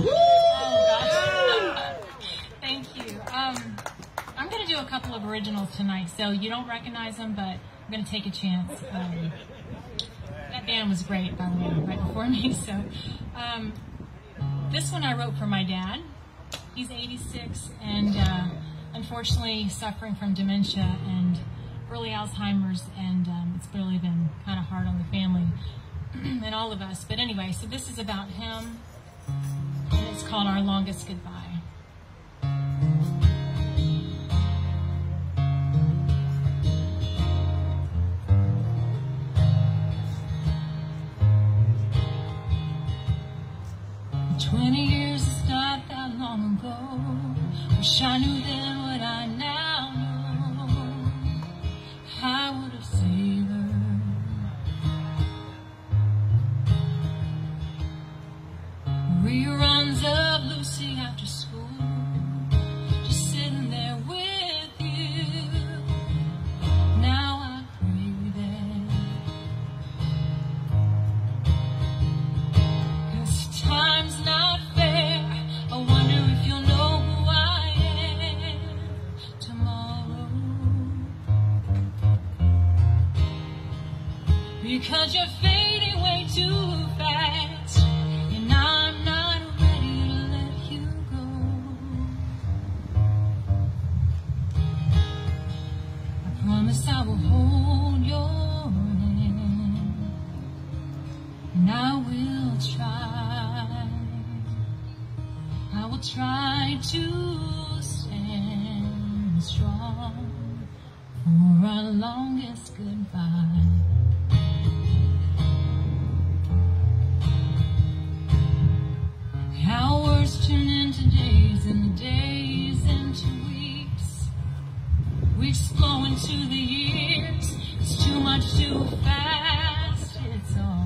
Woo! Oh. Thank you. Um, I'm going to do a couple of originals tonight, so you don't recognize them, but I'm going to take a chance. Um, that band was great, by the way, right before me. So, um, this one I wrote for my dad. He's 86 and uh, unfortunately suffering from dementia and early Alzheimer's, and um, it's really been kind of hard on the family and all of us. But anyway, so this is about him. Called Our Longest Goodbye. Twenty years is not that long ago. Wish I knew then And I will try. I will try to stand strong for our longest goodbye. Hours turn into days and the days into weeks. Weeks flow into the years. It's too much too fast. It's all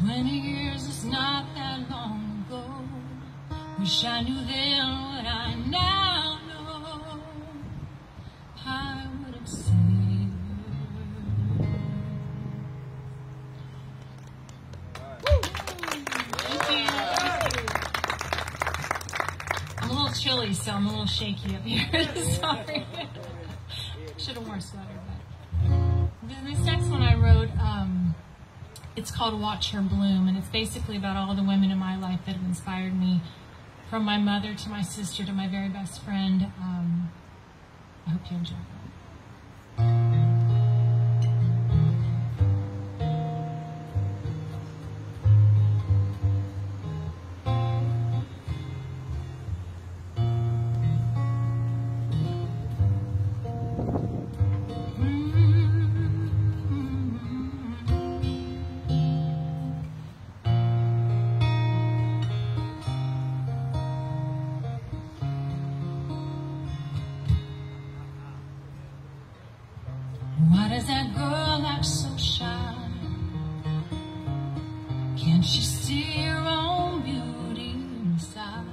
20 years is not that long ago. Wish I knew then what I now know. I would have saved. I'm a little chilly, so I'm a little shaky up here. Sorry. Should have worn a sweater, but this next one I wrote. Um, it's called Watch Her Bloom, and it's basically about all the women in my life that have inspired me, from my mother to my sister to my very best friend. Um, I hope you enjoy it. Does that girl act so shy? Can't she see her own beauty inside?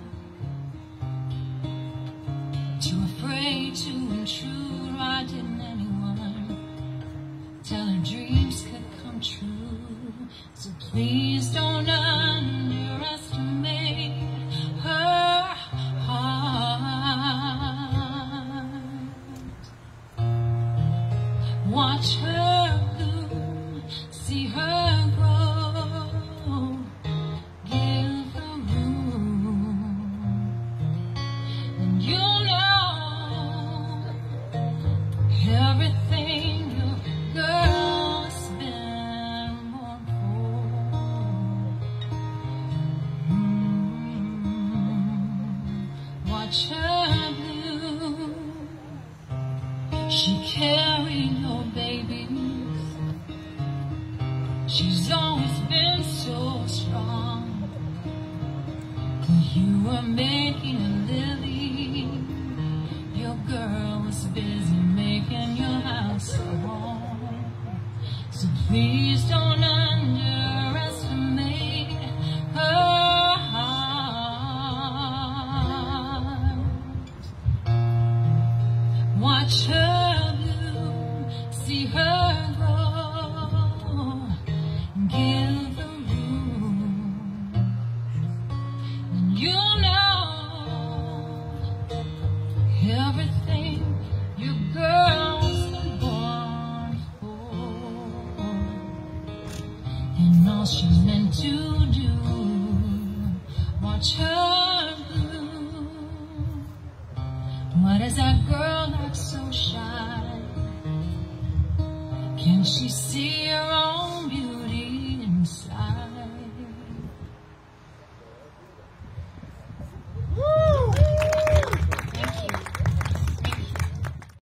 Too afraid to intrude. Why didn't anyone tell her dreams could come true? So please watch her. all she's meant to do. Watch her blue. What is that girl that's so shy? Can she see her?